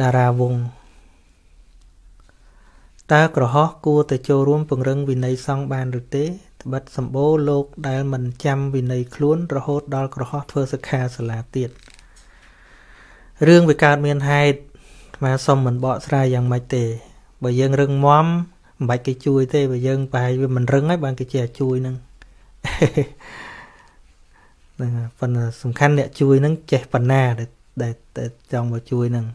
តារាវងតើក្រហោះគួរទៅចូលរួមពង្រឹងវិន័យសង្ឃបានឬទេត្បិតសម្បូរលោកដែលមិនចាំវិន័យខ្លួនរហូតដល់ក្រហោះធ្វើសិក្ខាសាលាទៀតរឿងវាកើតមានហេតុអាសុំមិនបកស្រាយយ៉ាងម៉េចទេ បើយើងរឹងមាំមិនបាច់គេជួយទេបើយើងប្រហែលវាមិនរឹងហើយបានគេជាជួយនឹងហ្នឹងប៉ុន្តែសំខាន់អ្នកជួយនឹងចេះបណ្ណាដែលដែលចង់មកជួយនឹង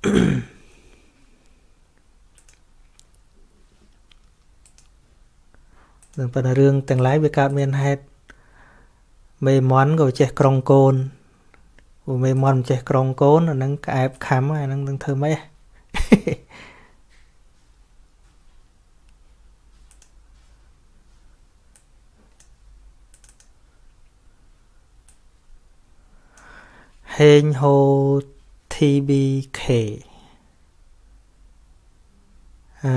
នឹងប៉ុន្តែរឿងទាំងឡាយវាកើតមានហេតុមេមន់ក៏ចេះក្រុងកូនព្រោះមេមន់មិនចេះក្រុងកូនអានឹងក្អែបខំអានឹងនឹងធ្វើម៉េចហេងហូ TBK អឺ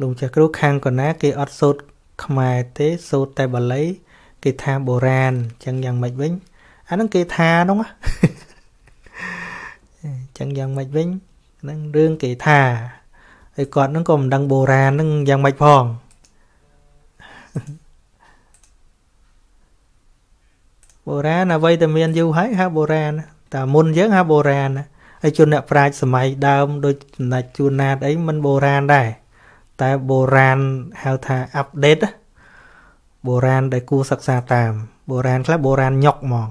លោកចាស់គ្រូខាងកណាគេអត់សូត្រខ្មែរទេសូត្រតែបាលី គេថាបុរាណអញ្ចឹងយ៉ាងម៉េចវិញអាហ្នឹងគេថានោះអញ្ចឹងយ៉ាងម៉េចវិញហ្នឹងរឿងគេថាហើយគាត់ហ្នឹងក៏មិនដឹងបុរាណហ្នឹងយ៉ាងម៉េចផងបុរាណអ្វីតែមានយូរហើយហៅបុរាណ តែមុនយើងហៅបុរាណហើយជនអ្នកប្រាជ្ញសម័យដើមដូចចំណេចជួនណាតអីមិនបុរាណដែរតែបុរាណហៅថាអាប់ដេតបុរាណដែលគួរសិក្សាតាមបុរាណខ្លះបុរាណញុកហ្មង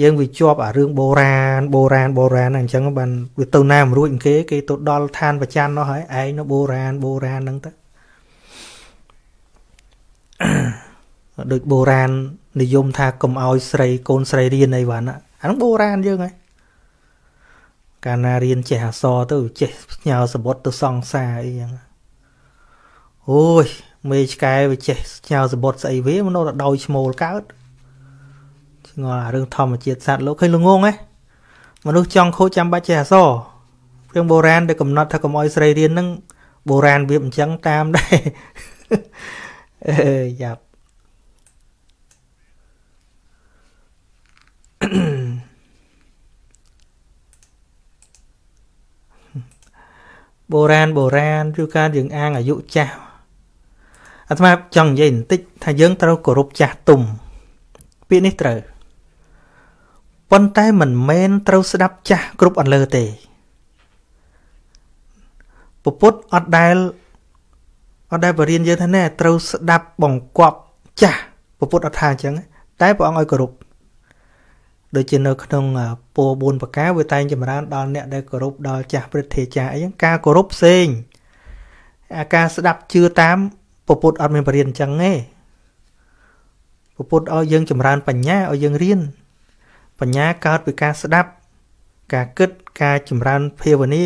យើងវាជាប់អារឿងបុរាណបុរាណបុរាណអញ្ចឹងបានវាទៅណាមិនរួចគេគេទៅដល់ឋានប្រច័ននោះហើយឯងនៅបុរាណបុរាណហ្នឹងទៅដូចបុរាណ និយមថាកុំឲ្យស្រីកូនស្រីរៀនអីវ៉ាន់អាហ្នឹងបុរាណយើងហើយកាលណារៀនចេះអសរទៅចេះផ្ញើសបុតទៅសង្សារអីចឹងអូយមេឆ្កែវាចេះផ្ញើសបុតស្អីវាមនុស្សទៅដោយឈ្មោលកើតឆ្ងល់អារឿងធម្មជាតិសត្វលោកឃើញល្ងងហ៎មនុស្សចង់ខូចចាំបាច់ចេះអសររឿងបុរាណដែលកំណត់ថាកុំឲ្យស្រីរៀនហ្នឹងបុរាណវាអញ្ចឹងតាមដែរអឺយ៉ាប់ បុរាណបុរាណគឺការយើងអាងអាយុចាស់អាត្មាចង់និយាយបន្តិចថាយើងត្រូវគោរពចាស់ទុំពាក្យនេះត្រូវប៉ុន្តែមិនមែនត្រូវស្ដាប់ចាស់គ្រប់អន្លើទេពពុទ្ធអត់ដែលអត់ដែលបរៀនយើងថាណែត្រូវស្ដាប់បង្គាប់ចាស់ពពុទ្ធអត់ថាអញ្ចឹងតែព្រះអង្គឲ្យគោរព ដូចជានៅក្នុងពោ4ប្រការវាតែងចម្រើនដល់អ្នកដែលគោរពដល់ចាស់ព្រឹទ្ធាចារ្យអីហ្នឹងការគោរពផ្សេងអាការស្ដាប់ជឿតាមពពុទ្ធអត់មានបរិញ្ញាអញ្ចឹងទេពពុទ្ធឲ្យយើងចម្រើនបញ្ញាឲ្យយើងរៀនបញ្ញាកើតពីការស្ដាប់ការគិតការចម្រើនភាវនា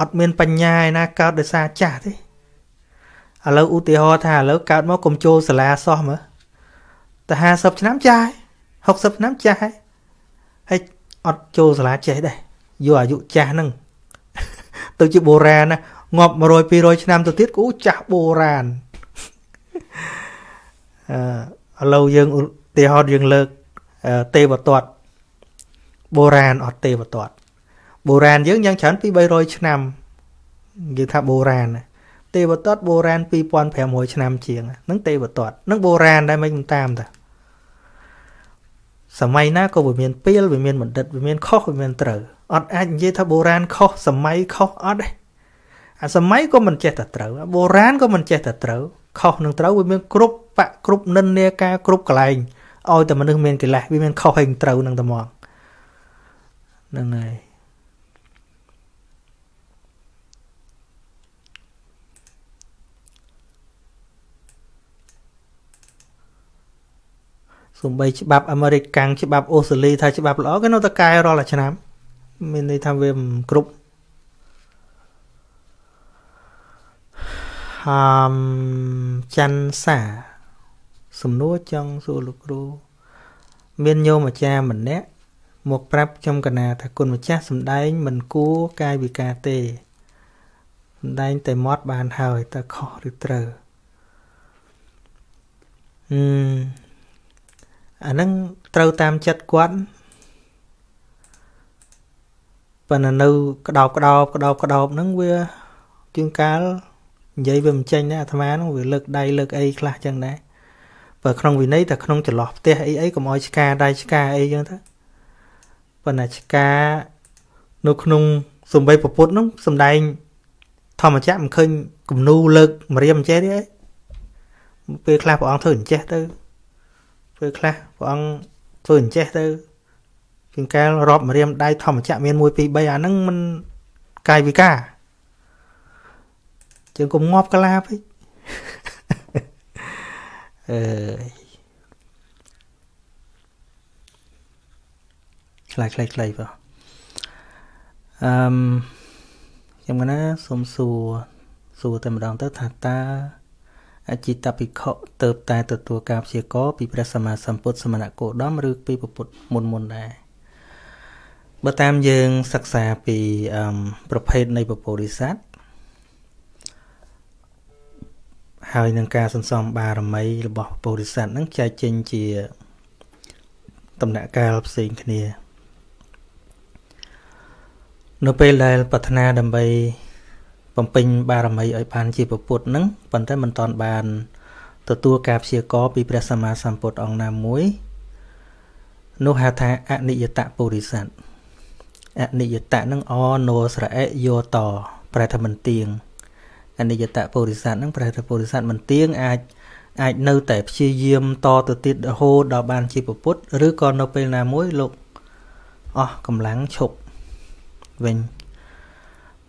អត់មានបញ្ញាឯណាកើតដោយសារចាស់ទេឥឡូវឧទាហរណ៍ថាឥឡូវកើតមកកុំចូលសាលាសោះមើលតែ50ឆ្នាំចាស់ 60ឆ្នាំចាស់ហើយហើយអត់ចូលសាលាចេះដែរយកអាយុចាស់ហ្នឹងទៅជាបុរាណណាងាប់100 200ឆ្នាំទៅទៀតគូចាស់បុរាណអឺឥឡូវយើងឧទាហរណ៍យើងលើកទេវទត្តបុរាណអត់ទេវទត្តបុរាណយើងយ៉ាងច្រើនពី300ឆ្នាំនិយាយថាបុរាណទេវទត្តបុរាណ2500ឆ្នាំជាងហ្នឹងទេវទត្តហ្នឹងបុរាណដែរមិនតាមតា សម័យណាក៏វាមានពេលវាមានបណ្ឌិតវាមានខុសវាមានត្រូវអត់អាចនិយាយថាបុរាណខុសសម័យខុសអត់ទេអាសម័យក៏មិនចេះតែត្រូវបុរាណក៏មិនចេះតែត្រូវខុសនឹងត្រូវវាមានគ្រប់បកគ្រប់និន្នាការគ្រប់កន្លែងឲ្យតែមនុស្សមានកិលេសវាមានខុសហើយត្រូវនឹងតែមកហ្នឹងហើយ សំបីច្បាប់អាមេរិកកាំងច្បាប់អូស្ត្រាលីថាច្បាប់ល្អគេនៅតែកែរាល់ឆ្នាំមានន័យថាវាមិនគ្រប់ហាមច័ន្ទសា សំណួរចង់សួរលោកគ្រូ មានញោមអាចារ្យម្នាក់មកប្រាប់ខ្ញុំកណាថាគុណម្ចាស់សំដែង មិនគួរកាយវិការទេសំដែងតែមាត់បានហើយតើខុសឬត្រូវអឺ អាហ្នឹងត្រូវតាមចិត្តគាត់ប៉ុន្តែនៅក្តោបក្តោបក្តោបក្តោបហ្នឹងវាជាងកាលនិយាយវាមិនចេញដែរអាត្មាហ្នឹងវាលើកដៃលើកអីខ្លះចឹងដែរបើក្នុងវិន័យតែក្នុងចន្លោះផ្ទះអីអីកុំឲ្យឆ្កាដៃឆ្កាអីចឹងទៅប៉ុន្តែឆ្កានៅក្នុងសំបីពពុទ្ធហ្នឹងសំដែងធម្មចក្រមិនឃើញគំនូលើកម្រាមអញ្ចេះទេអីពេលខ្លះព្រះអង្គធ្វើអញ្ចេះទៅ ពេលខ្លះព្រះអង្គធ្វើអញ្ចេះទៅជាងកាលរាប់ម្រាមដៃធម្មចក្រមាន1 2 3អាហ្នឹងមិនកាយវិការជាងកុំងាប់កលាពេកអឺខ្លៃខ្លីខ្លីបងអឺមខ្ញុំកណាសូមសួរសួរតែម្ដងទៅថាតើ អจิតភិក្ខុទៅតែទទួលការព្យាករពីព្រះសម្មាសម្ពុទ្ធសមណគោតមឬពីពុទ្ធមុនមុនដែរបើតាមយើងសិក្សាពីប្រភេទនៃពពុរិស័ទហើយនឹងការសន្សំបារមីរបស់ពុរិស័ទនឹងចែកចេញជាដំណាក់កាលផ្សេងគ្នា នៅពេលដែលប្រាថ្នាដើម្បី បំពេញបារមីឲ្យបានជាពុទ្ធនឹងប៉ុន្តែមិនតាន់បានទទួលការព្យាករពីព្រះសម្មាសម្ពុទ្ធអង្គណាមួយនោះហៅថាអនិយតពុរិស័ទអនិយតនឹងអណោស្រអិយោតប្រែថាមិនទៀងអនិយតពុរិស័ទនឹងប្រែថាពុរិស័ទមិនទៀងអាចអាចនៅតែព្យាយាមតទៅទៀតរហូតដល់បានជាពុទ្ធឬក៏នៅពេលណាមួយលោកអស់កម្លាំងឈប់វិញ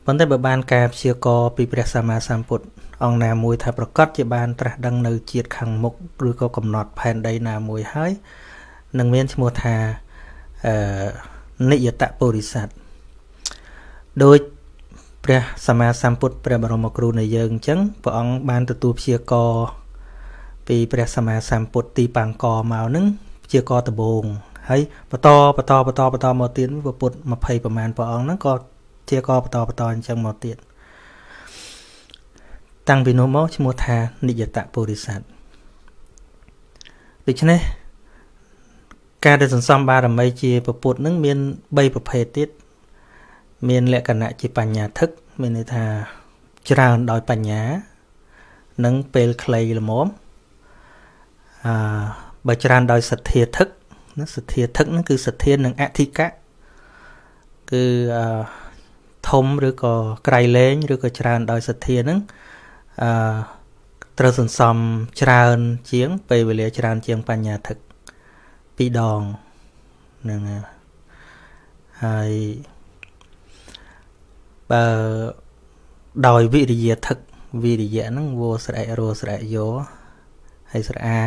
ប៉ុន្តែបើបានការព្យាករពីព្រះសម្មាសម្ពុទ្ធអង្គណាមួយថាប្រកាសជាបានត្រាស់ដឹងនៅជាតិខាងមុខឬក៏កំណត់ផែនដីណាមួយហើយនឹងមានឈ្មោះថាអឺនិយតពុរិស័ទដោយព្រះសម្មាសម្ពុទ្ធព្រះបរមគ្រូនៃយើងអញ្ចឹងព្រះអង្គបានទទួលព្យាករពីព្រះសម្មាសម្ពុទ្ធទីបាងកមកនឹងព្យាករដំបូងហើយបន្តបន្តបន្តបន្តមកទៀតពុទ្ធ20ប្រមាណព្រះអង្គហ្នឹងក៏ ជាកបន្តបន្តអញ្ចឹងមកទៀតតាំងពីនោះមកឈ្មោះថានិយតពុរិស័ទដូច្នេះការដែលសន្សំបារមីជាពពុទ្ធនឹងមាន3ប្រភេទទៀតមានលក្ខណៈជាបញ្ញាធឹកមានន័យថាច្រើនដោយបញ្ញា និងពេលខ្លីល្មមអឺបើច្រើនដោយសទ្ធាធឹកណាសទ្ធាធឹកហ្នឹងគឺសទ្ធានិងអធិកៈគឺអឺ ធំឬក៏ក្រៃលែងឬក៏ច្រើនដោយសទ្ធាហ្នឹងអឺត្រូវសន្សំច្រើនជាង ពេលវេលាច្រើនជាងបញ្ញាធឹកពីរដងហ្នឹងហើយបើដោយវិរិយធឹកវិរិយៈហ្នឹងវោស្រែករោស្រែកយោហើយស្រអា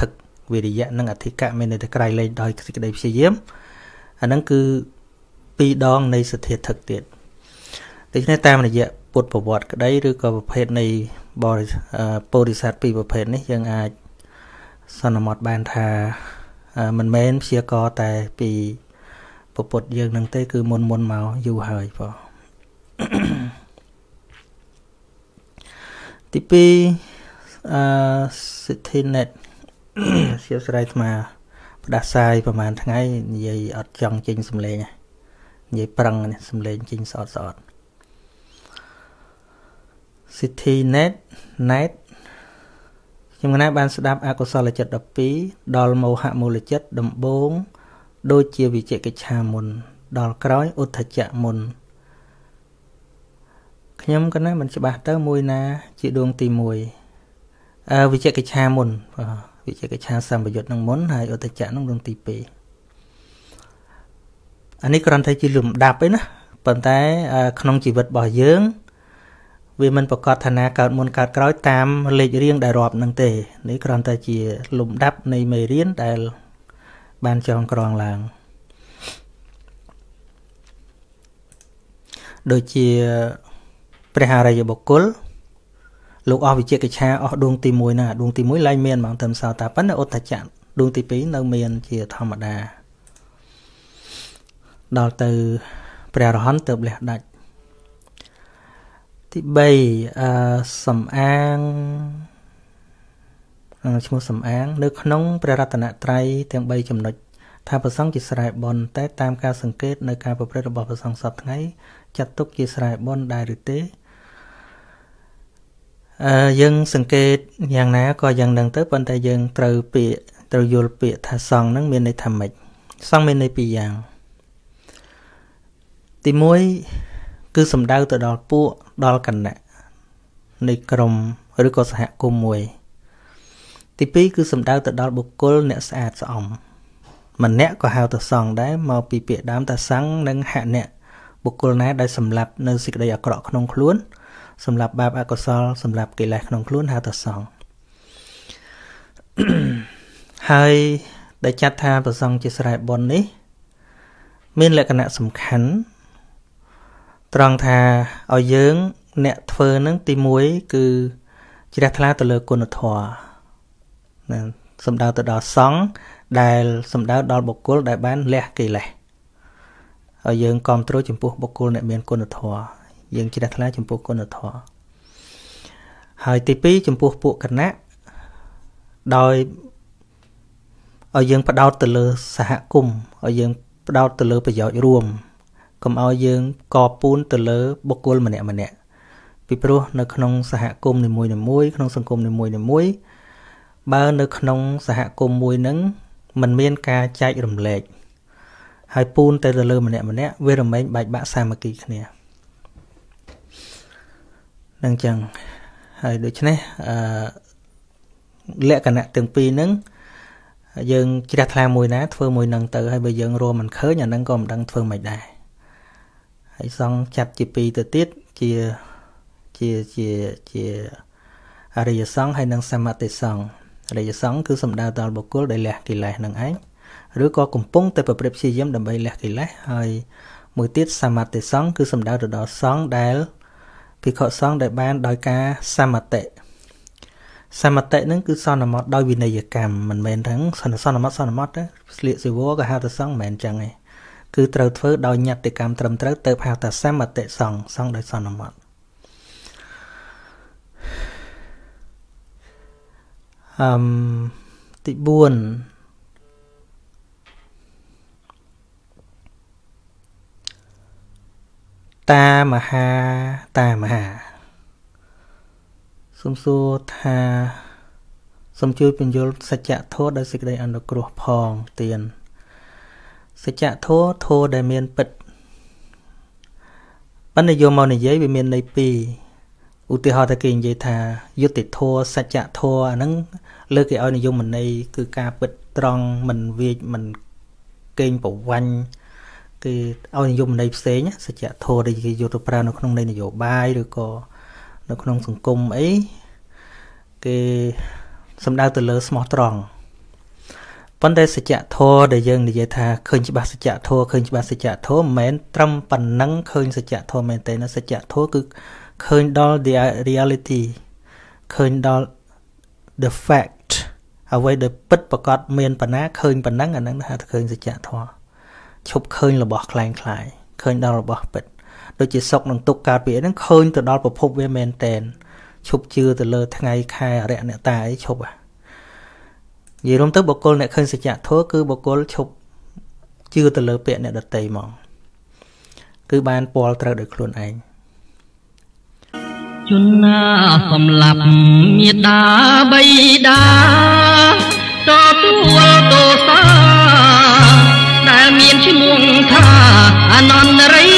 ធឹកវិរិយៈនិងអធិកៈមានន័យថាក្រៃលែងដោយសេចក្តីព្យាយាមអាហ្នឹងគឺពីរដងនៃសទ្ធាធឹកទៀត ដូច្នេះតាមរយៈពុទ្ធប្រវត្តិក្តីឬក៏ប្រភេទនៃបរិពោធិសត្វពីរប្រភេទនេះយើងអាចសន្មត់បានថាមិនមែនព្យាករតែពីពុទ្ធយើងនឹងទេគឺមុនមុនមកយូរហើយបងទី2អឺសិទ្ធិ net ជាស្រ័យអាត្មាផ្ដាសាយប្រហែលថ្ងៃនិយាយអត់ចង់ចេញសំឡេងនិយាយប្រឹងសំឡេងចេញស្អត់ស្អត់ City Net Net ខ្ញុំណាបានស្ដាប់អកុសលចិត្ត12ដល់មោហមូលចិត្តដំបូង ដូចជាវិជកិច្ឆាមុន ដល់ក្រោយឧទ្ធចៈមុនខ្ញុំក៏ណាមិនច្បាស់ទៅមួយណា ជាដួងទី1អឺវិជកិច្ឆាមុនវិជកិច្ឆាសម្បយុទ្ធនឹងមុនហើយឧទ្ធចៈនឹងដួងទី2អានេះគ្រាន់តែជាលំដាប់ឯណាប៉ុន្តែក្នុងជីវិតរបស់យើង វាមិនប្រកាសឋានៈកើតមុនកើតក្រោយតាមលេខរៀងដែលរាប់នឹងទេនេះគ្រាន់តែជាលំដាប់នៃមេរៀនដែលបានចងក្រងឡើងដូចជាព្រះអរិយបុគ្គលលោកអស់វិជ្ជាកិច្ឆាអស់ដួងទី1ណាដួងទី1ឡើងមានហ្មងតាមសោតាប៉ុន្តែឧត្តចៈដួងទី2នៅមានជាធម្មតាដល់ទៅព្រះរហន្តទៅលះដាច់ ទី3អឺសំអាងឈ្មោះសំអាង នៅក្នុងព្រះរតនត្រ័យទាំង3ចំណុចថាប្រសង់ជាស្រែបនតែតាមការសង្កេតនៅការប្រព្រឹត្តរបស់ប្រសង់សពថ្ងៃចាត់ទុកជាស្រែបនដែរឬទេអឺយើងសង្កេតយ៉ាងណាក៏យ៉ាងនឹងទៅប៉ុន្តែយើងត្រូវពាក្យត្រូវយល់ពាក្យថាសង្ឃហ្នឹងមានន័យថាម៉េចសង្ឃមានន័យពីរយ៉ាងទី1 គឺសំដៅទៅដល់ពួកដល់គណៈនៃក្រុមឬក៏សហគមន៍មួយ ទី2គឺសំដៅទៅដល់បុគ្គលអ្នកស្អាតស្អំម្នាក់ក៏ហៅទៅសង្ឃដែរមកពីពាក្យដើមថាសង្ឃនិងហៈអ្នកបុគ្គលណាដែលសម្លាប់នៅសេចក្តីអាក្រក់ក្នុងខ្លួនសម្រាប់បាបអកុសលសម្រាប់កិលេសក្នុងខ្លួនហៅថាសង្ឃហើយដែលចាត់ថាប្រសង់ជាស្រែបុណ្យនេះ មានលក្ខណៈសំខាន់ ត្រង់ថាឲ្យយើង អ្នកធ្វើនឹងទី1គឺជ្រះថ្លាទៅលើគុណធម៌ណាសំដៅទៅដល់សង្ឃដែលសំដៅដល់បុគ្គលដែលបានលះកិលេសហើយយើងគ្រប់គ្រងចំពោះបុគ្គលអ្នកមានគុណធម៌យើងជ្រះថ្លាចំពោះគុណធម៌ហើយទី2ចំពោះពួកគណៈដោយឲ្យយើងផ្ដោតទៅលើសហគមន៍ឲ្យយើងផ្ដោតទៅលើប្រយោជន៍រួម កុំឲ្យយើងកពូនទៅលើបុគ្គលម្នាក់ម្នាក់ពីព្រោះនៅក្នុងសហគមន៍នីមួយៗក្នុងសង្គមនីមួយៗបើនៅក្នុងសហគមន៍មួយហ្នឹងมันមានការចែករំលែកហើយពូនទៅទៅលើម្នាក់ម្នាក់វារមែងបែកបាក់សាមគ្គីគ្នានឹងចឹងហើយដូច្នេះអឺលក្ខណៈទាំងពីរហ្នឹងយើងជ្រះថ្លាមួយណាធ្វើមួយនឹងទៅហើយបើយើងរួមមិនឃើញអាហ្នឹងក៏មិនដឹងធ្វើមិនដែរ ហើយសង់ចាត់ជាពីរទៅទៀតជាជាជាជាអរិយសង្ឃហើយនិងសមតិសង្ឃអរិយសង្ឃគឺសំដៅដល់បុគ្គលដែលលះកិលេសនឹងឯងឬក៏កំពុងតែប្រព្រឹត្តព្យាយាមដើម្បីលះកិលេសហើយមួយទៀតសមតិសង្ឃគឺសំដៅទៅដល់សង្ឃដែលភិក្ខុសង្ឃដែលបានដោយការសមតិសមតិនឹងគឺសន្មត់ដោយវិន័យកម្មមិនមែនទាំងសន្មត់សន្មត់ទេស្លៀកសិវរក៏ហៅថាសង្ឃមិនមែនចឹងទេ គឺត្រូវធ្វើដោយញត្តិកម្មត្រឹមត្រូវទៅហៅថាសមតិសង្ឃសង្ឃដោយសន្មត់អឹមទី4តាមហាតាមហាសូមសួរថាសូមជួយបញ្យល់សច្ចធម៌ដោយសេចក្តីអនុគ្រោះផងទៀន សច្ចធម៌ធម៌ដែលមានពិតបណ្ឌយកមកនិយាយវាមានន័យពីរឧទាហរណ៍តែគេនិយាយថាយុត្តិធម៌សច្ចធម៌អាហ្នឹងលើកគេឲ្យនិយមន័យគឺការពិតត្រង់មិនវាចមិនកេងប្រវាញ់គេឲ្យនិយមន័យផ្សេងសច្ចធម៌ដែលគេយកទៅប្រើនៅក្នុងន័យនយោបាយឬក៏នៅក្នុងសង្គមអីគេសំដៅទៅលើស្មោះត្រង់ ប៉ុន្តែសច្ចធម៌ដែលយើងនិយាយថាឃើញច្បាស់សច្ចធម៌ឃើញច្បាស់សច្ចធម៌មិនមែនត្រឹមប៉ុណ្ណឹងឃើញសច្ចធម៌មែនទេណាសច្ចធម៌គឺឃើញដល់ the reality ឃើញដល់ the fact អ្វីដែលពិតប្រកបមានប៉ុណ្ណាឃើញប៉ុណ្ណឹងអាហ្នឹងហៅថាឃើញសច្ចធម៌ឈប់ឃើញរបស់คล้ายคล้ายឃើញដល់របស់ពិតដូចជាសុកនឹងទុកកើតពីហ្នឹងឃើញទៅដល់ប្រភពវាមែនតែនឈប់ជឿទៅលើថ្ងៃខែអរិយអ្នកតាអីឈប់ហ่ะ និយាយរួមទៅបុគ្គលអ្នកឃើញសច្ចធម៌គឺបុគ្គលឈប់ជឿទៅលើពាក្យអ្នកដតីហ្មងគឺបានពាល់ត្រូវដោយខ្លួនឯងជនណាសម្លាប់មេដាបៃតាទទួលទោសាដែលមានឈ្មោះថាអនន្តរី